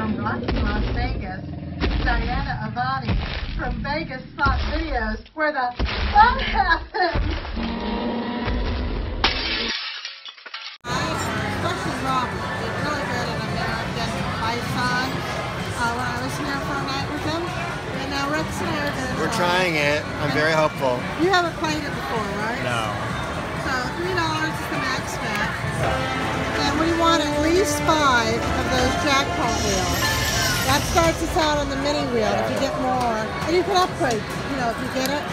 from Las Vegas. Dianaevoni from Vegas Slot Videos, where the fun happens. Especially Robert did really good in American Bison uh, when I was here for a night with him. And now Rex and I are going to We're trying it. I'm very hopeful. You haven't played it before, right? No. So three dollars is the max bet. And we want at least five those jackpot wheels. That starts us out on the mini wheel. If you get more, and you can upgrade, you know, if you get it.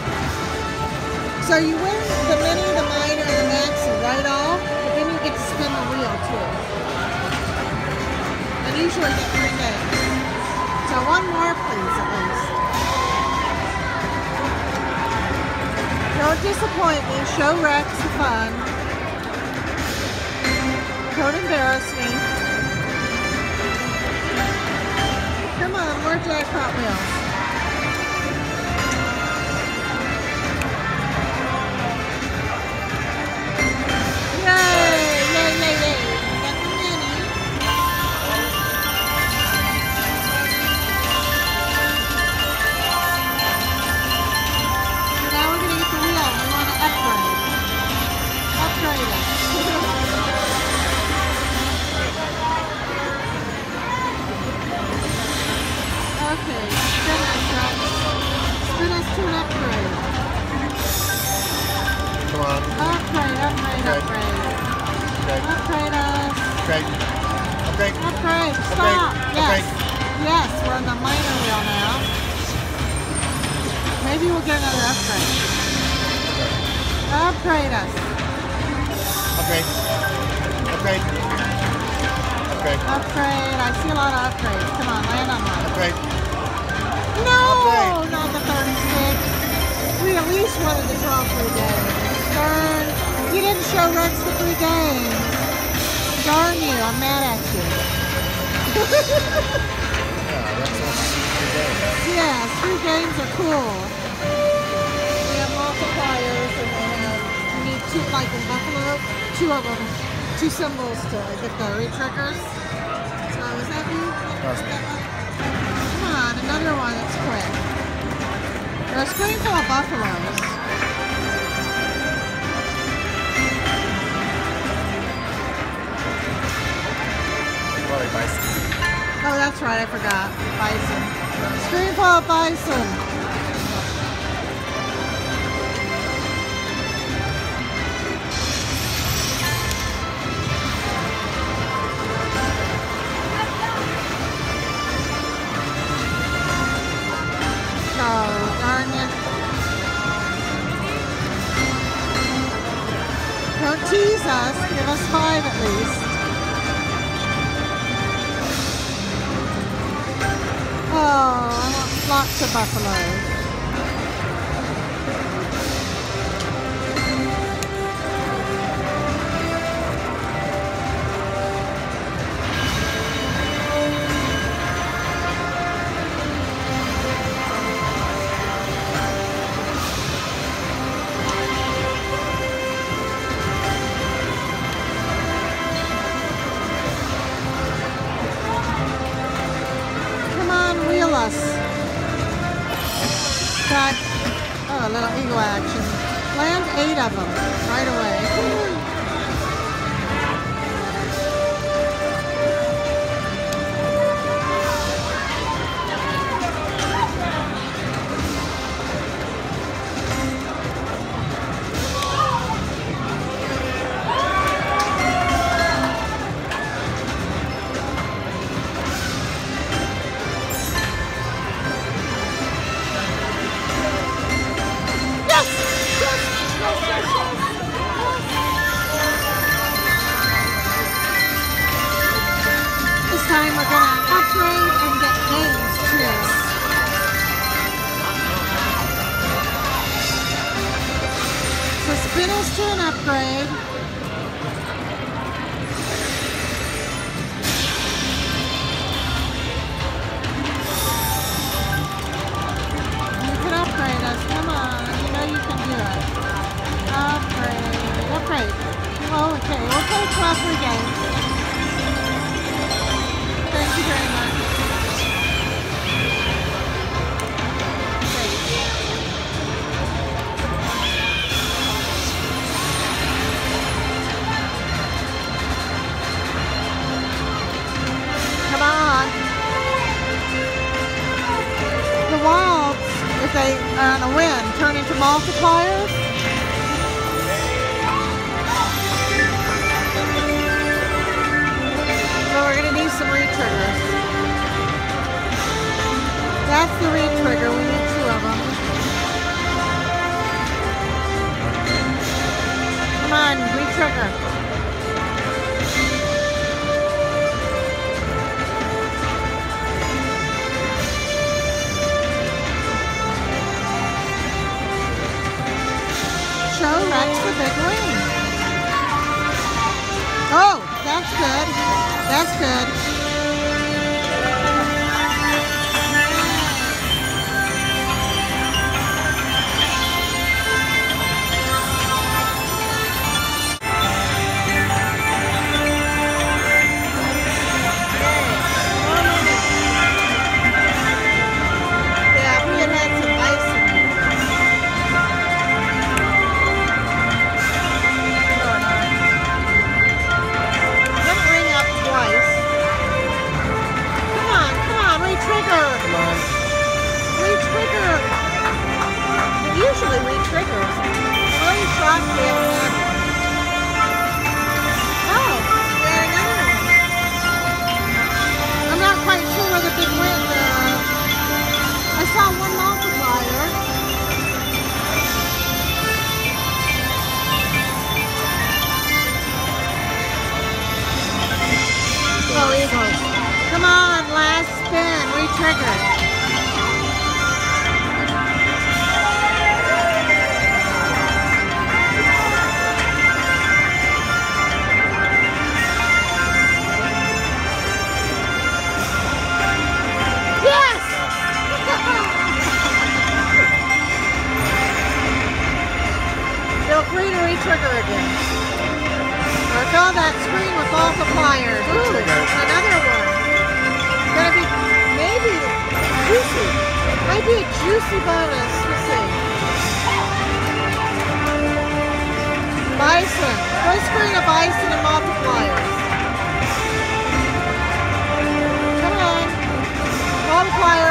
So you win the mini, the minor, and the max right off, but then you get to spin the wheel too. And usually get three games. So one more, please, at least. Don't disappoint me. Show Rex the fun. Don't embarrass me. Come on, Upgrade. Stop. Yes. Yes, we're on the minor wheel now. Maybe we'll get another upgrade. Upgrade us. Okay. Okay. Okay. Upgrade. I see a lot of upgrades. Come on, land on one. Okay. No, Upgrade. not the 36. We at least wanted to draw three games. Darn. You didn't show Rex the three games. Darn you. I'm mad at you. Yeah, that's awesome. Yes, three games are cool. We have multipliers and they have, you need two, like in Buffalo, two of them, two symbols to get the re-triggers. So is that you? That's. Come on, another one that's quick. There's a screen full of buffaloes. Probably bicycle. Oh, that's right, I forgot. Bison. Screen full of bison. I want lots Land We're gonna upgrade and get games too. So spin us to an upgrade. If they on a win turn into multipliers? So we're gonna need some re-triggers. That's the re-trigger. We need two of them. Come on, re-trigger. Again. Or fill that screen with multipliers. Ooh, Re-trigger. another one. Gonna be maybe juicy. Might be a juicy bonus. We'll see. Bison. Full screen of bison and multipliers. Come on. Multipliers.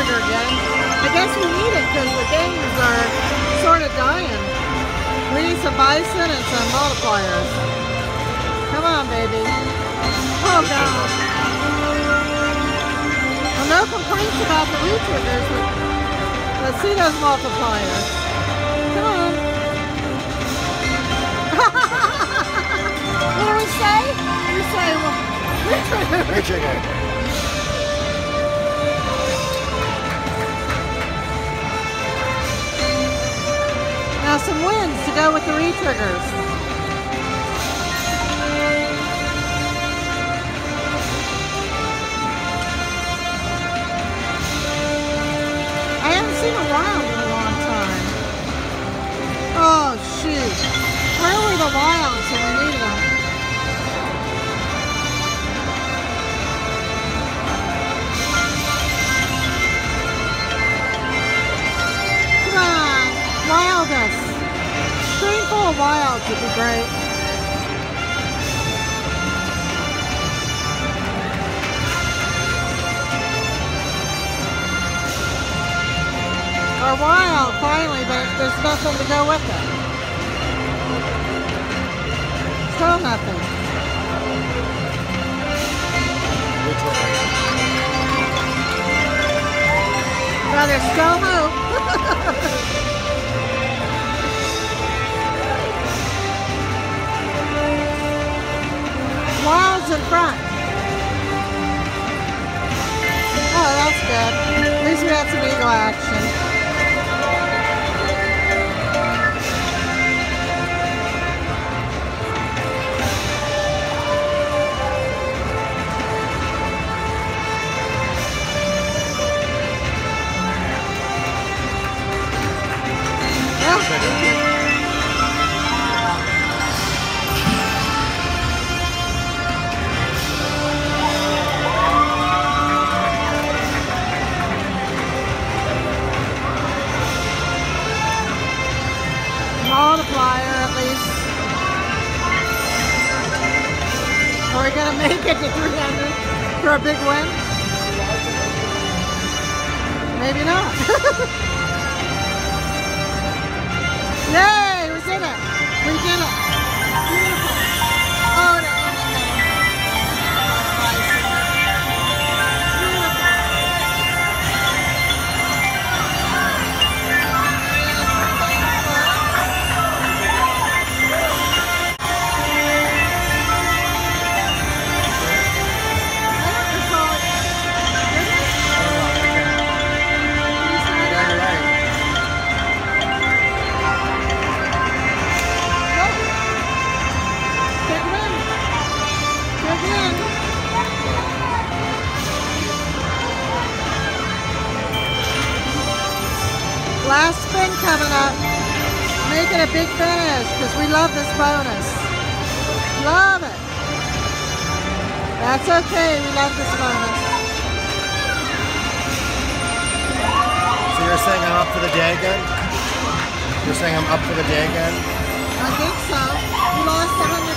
Got again. I guess we need it because the games are sort of dying. We need some bison and some multipliers. Come on, baby. Oh, God. Well, no complaints about the re-triggers, but let's see those multipliers. Come on. what do we say? We say, well, re-trigger. Re-trigger. With the re-triggers. I haven't seen a wild in a long time. Oh shoot. Where were the wilds when we needed them? Be great. Or wild, finally, but there's nothing to go with it. Still nothing. Re-trigger. Well, there's still hope. in front. Oh, that's good. At least we had some eagle action. Make it to 300 for a big win? Maybe not. Yay, we did it. We did it. last thing coming up. Make it a big finish because we love this bonus. Love it. That's okay. We love this bonus. So you're saying I'm up for the day again? You're saying I'm up for the day again? I think so. You lost 100.